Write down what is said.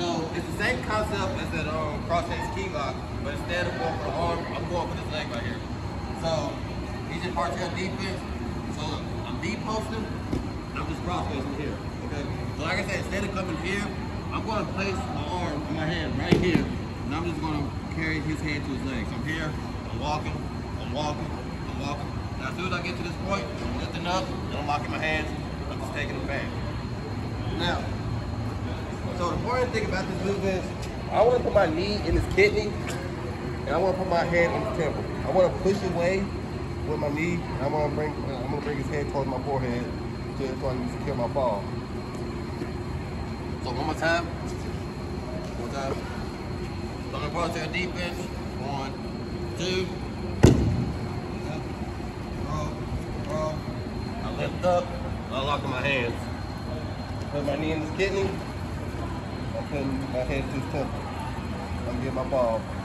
So it's the same concept as that um, crossface key lock, but instead of going for the arm, I'm going for this leg right here. So he's just part tail defense. So I'm deep posting, I'm just crossfacing here. Okay. So like I said, instead of coming here, I'm going to place my arm in my hand right here, and I'm just going to carry his hand to his legs. I'm here, I'm walking, I'm walking, I'm walking. Now as soon as I get to this point, I'm lifting up, and I'm locking my hands, I'm just taking them back. Now, so the important thing about this move is, I want to put my knee in his kidney, and I want to put my head in his temple. I want to push away with my knee, and I want to bring, uh, I'm going to bring his head towards my forehead, just so I can secure my fall. So one more time. One more time. So I'm going to to defense. One, two. Roll, roll. I lift up. I lock in my hands. Put my knee in his kidney. I'm putting my head to his temple. I'm getting my ball.